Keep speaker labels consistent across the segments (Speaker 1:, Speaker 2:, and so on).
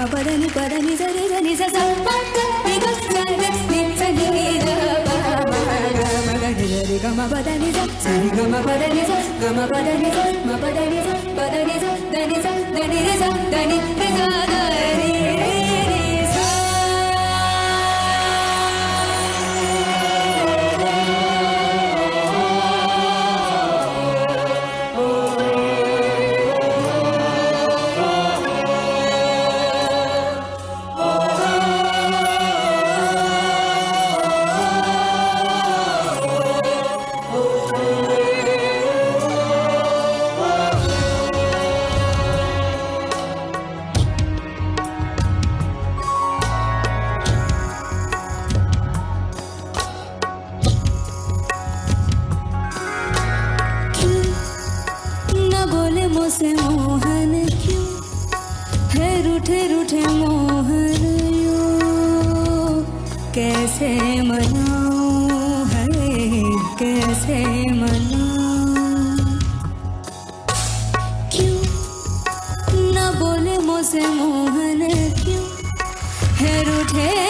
Speaker 1: గమ పదని పదని సరి సని స గమ పదని సరి గమ పదని గమ పదని మ रूठे रूठे मोहर यो कैसे मनाऊं हरे कैसे मनाऊं? क्यों न बोले मोसे मोहन, क्यों? है रूठे रूठे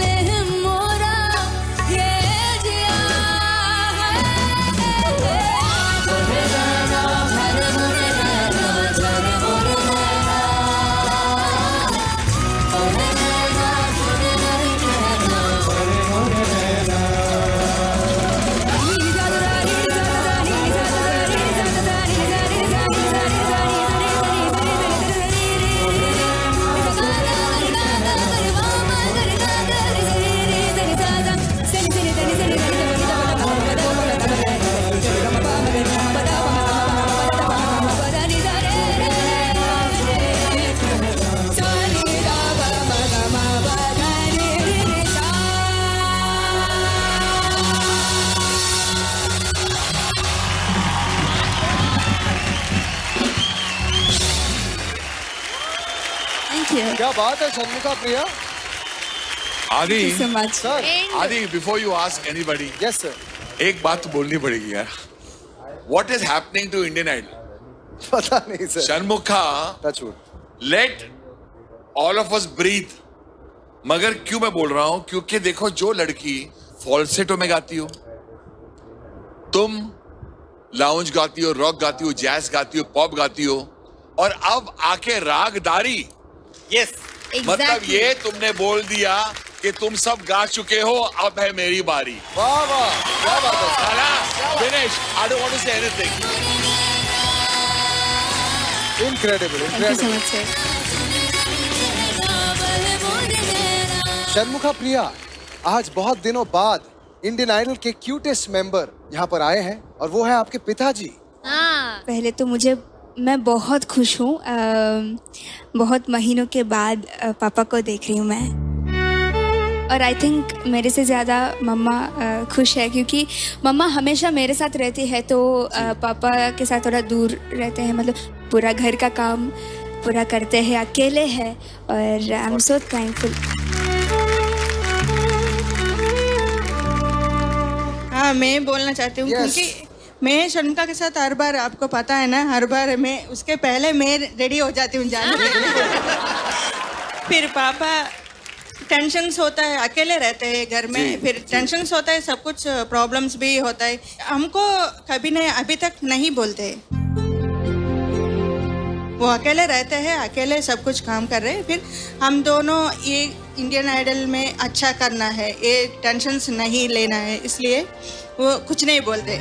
Speaker 1: Thank you.
Speaker 2: क्या बात है शर्मिका Priya?
Speaker 3: Aadi
Speaker 1: so much.
Speaker 2: Sir
Speaker 3: Aadi before you ask anybody
Speaker 2: yes sir
Speaker 3: एक बात तो बोलनी पड़ेगी यार। What is happening to Indian Idol
Speaker 2: पता नहीं sir
Speaker 3: Shanmukha
Speaker 2: touch wood
Speaker 3: let all of us breathe मगर क्यों मैं बोल रहा हूँ? क्योंकि देखो जो लड़की फॉल्सेटो में गाती हो तुम लाउंज गाती हो रॉक गाती हो जैज गाती हो पॉप गाती हो और अब आके रागदारी
Speaker 2: यस
Speaker 3: मतलब ये तुमने बोल दिया कि तुम सब गा चुके हो अब है मेरी बारी।
Speaker 2: वाह वाह क्या बात है।
Speaker 3: Finish I don't want to say anything
Speaker 2: incredible Shanmukha Priya आज बहुत दिनों बाद इंडियन आइडल के क्यूटेस्ट मेंबर यहाँ पर आए हैं और वो है आपके पिताजी।
Speaker 4: पहले तो मुझे मैं बहुत खुश हूँ बहुत महीनों के बाद पापा को देख रही हूँ मैं। और आई थिंक मेरे से ज़्यादा मम्मा खुश है क्योंकि मम्मा हमेशा मेरे साथ रहती है तो पापा के साथ थोड़ा दूर रहते हैं मतलब पूरा घर का काम पूरा करते हैं अकेले हैं और आई एम सो थैंकफुल
Speaker 5: हाँ मैं बोलना चाहती हूँ
Speaker 2: Yes.
Speaker 5: क्योंकि मैं शर्मिका के साथ हर बार आपको पता है ना हर बार मैं उसके पहले मैं रेडी हो जाती हूँ जाने के लिए। फिर पापा टेंशन्स होता है अकेले रहते हैं घर में
Speaker 2: जी,
Speaker 5: फिर टेंशन्स होता है सब कुछ प्रॉब्लम्स भी होता है। हमको कभी नहीं अभी तक नहीं बोलते। वो अकेले रहते हैं अकेले सब कुछ काम कर रहे हैं। फिर हम दोनों ये इंडियन आइडल में अच्छा करना है ये टेंशन्स नहीं लेना है इसलिए वो कुछ नहीं बोलते।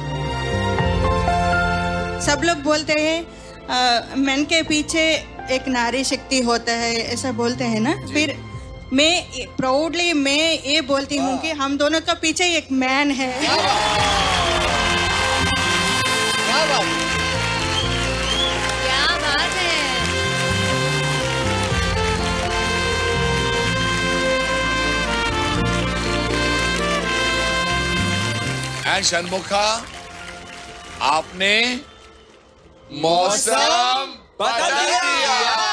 Speaker 5: सब लोग बोलते हैं मैन के पीछे एक नारी शक्ति होता है ऐसा बोलते हैं ना? फिर मैं प्राउडली मैं ये बोलती हूँ कि हम दोनों का पीछे एक मैन है।
Speaker 2: क्या बात।
Speaker 4: क्या बात। है।
Speaker 3: एंड षणमुखा आपने Mosam Bataliya!